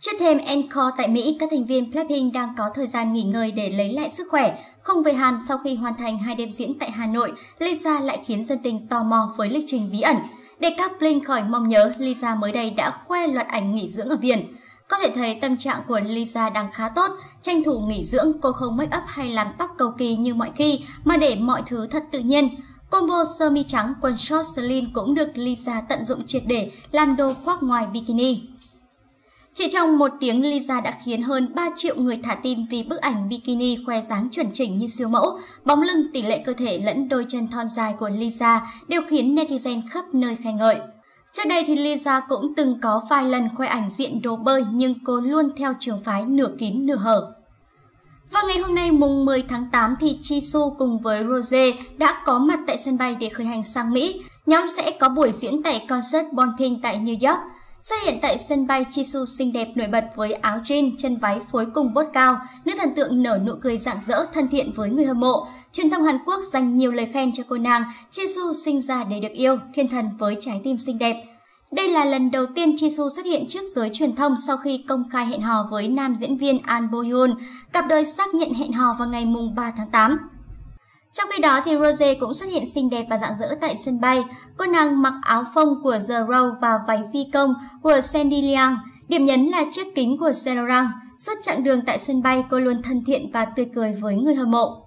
Trước thêm Encore tại Mỹ, các thành viên Blackpink đang có thời gian nghỉ ngơi để lấy lại sức khỏe. Không về Hàn sau khi hoàn thành hai đêm diễn tại Hà Nội, Lisa lại khiến dân tình tò mò với lịch trình bí ẩn. Để các Blink khỏi mong nhớ, Lisa mới đây đã khoe loạt ảnh nghỉ dưỡng ở biển. Có thể thấy tâm trạng của Lisa đang khá tốt, tranh thủ nghỉ dưỡng, cô không make up hay làm tóc cầu kỳ như mọi khi, mà để mọi thứ thật tự nhiên. Combo sơ mi trắng quần short slim cũng được Lisa tận dụng triệt để làm đồ khoác ngoài bikini. Chỉ trong một tiếng, Lisa đã khiến hơn 3 triệu người thả tim vì bức ảnh bikini khoe dáng chuẩn chỉnh như siêu mẫu. Bóng lưng, tỷ lệ cơ thể lẫn đôi chân thon dài của Lisa đều khiến netizen khắp nơi khen ngợi. Trước đây thì Lisa cũng từng có vài lần khoe ảnh diện đồ bơi nhưng cô luôn theo trường phái nửa kín nửa hở. Vào ngày hôm nay mùng 10 tháng 8 thì Jisoo cùng với Rose đã có mặt tại sân bay để khởi hành sang Mỹ. Nhóm sẽ có buổi diễn tại concert Bonping tại New York. Xuất hiện tại sân bay Jisoo xinh đẹp nổi bật với áo jean, chân váy phối cùng bốt cao, nữ thần tượng nở nụ cười rạng rỡ thân thiện với người hâm mộ. Truyền thông Hàn Quốc dành nhiều lời khen cho cô nàng, Jisoo sinh ra để được yêu, thiên thần với trái tim xinh đẹp. Đây là lần đầu tiên Jisoo xuất hiện trước giới truyền thông sau khi công khai hẹn hò với nam diễn viên An Bo Hyun. Cặp đôi xác nhận hẹn hò vào ngày mùng 3 tháng 8. Trong khi đó thì Rose cũng xuất hiện xinh đẹp và rạng rỡ tại sân bay. Cô nàng mặc áo phông của The Row và váy phi công của Sandy Liang. Điểm nhấn là chiếc kính của Saint Suốt chặng đường tại sân bay, cô luôn thân thiện và tươi cười với người hâm mộ.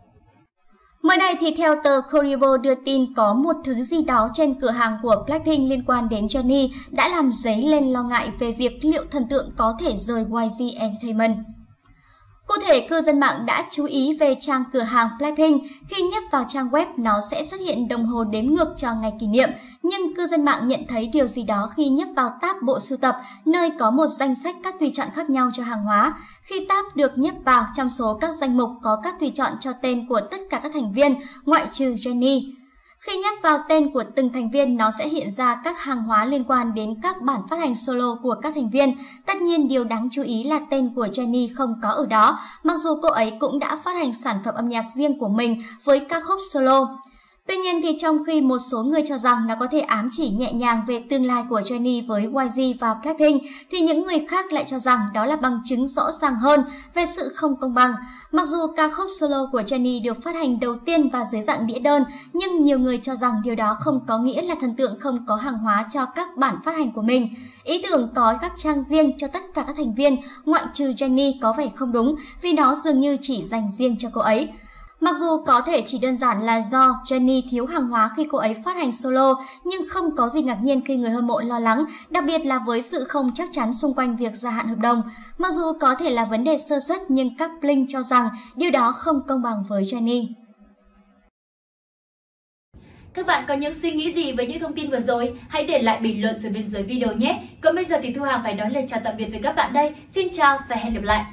Mới đây thì theo tờ Koreabo đưa tin có một thứ gì đó trên cửa hàng của Blackpink liên quan đến Jennie đã làm dấy lên lo ngại về việc liệu thần tượng có thể rời YG Entertainment. Cụ thể, cư dân mạng đã chú ý về trang cửa hàng Blackpink. Khi nhấp vào trang web, nó sẽ xuất hiện đồng hồ đếm ngược cho ngày kỷ niệm. Nhưng cư dân mạng nhận thấy điều gì đó khi nhấp vào tab bộ sưu tập, nơi có một danh sách các tùy chọn khác nhau cho hàng hóa. Khi tab được nhấp vào, trong số các danh mục có các tùy chọn cho tên của tất cả các thành viên, ngoại trừ Jennie. Khi nhắc vào tên của từng thành viên, nó sẽ hiện ra các hàng hóa liên quan đến các bản phát hành solo của các thành viên. Tất nhiên, điều đáng chú ý là tên của Jennie không có ở đó, mặc dù cô ấy cũng đã phát hành sản phẩm âm nhạc riêng của mình với ca khúc solo. Tuy nhiên thì trong khi một số người cho rằng nó có thể ám chỉ nhẹ nhàng về tương lai của Jennie với YG và Blackpink, thì những người khác lại cho rằng đó là bằng chứng rõ ràng hơn về sự không công bằng. Mặc dù ca khúc solo của Jennie được phát hành đầu tiên và dưới dạng đĩa đơn, nhưng nhiều người cho rằng điều đó không có nghĩa là thần tượng không có hàng hóa cho các bản phát hành của mình. Ý tưởng có các trang riêng cho tất cả các thành viên, ngoại trừ Jennie có vẻ không đúng vì nó dường như chỉ dành riêng cho cô ấy. Mặc dù có thể chỉ đơn giản là do Jennie thiếu hàng hóa khi cô ấy phát hành solo, nhưng không có gì ngạc nhiên khi người hâm mộ lo lắng, đặc biệt là với sự không chắc chắn xung quanh việc gia hạn hợp đồng. Mặc dù có thể là vấn đề sơ suất nhưng các Blink cho rằng điều đó không công bằng với Jennie. Các bạn có những suy nghĩ gì về những thông tin vừa rồi? Hãy để lại bình luận dưới bên dưới video nhé. Còn bây giờ thì Thu Hằng phải nói lời chào tạm biệt với các bạn đây. Xin chào và hẹn gặp lại.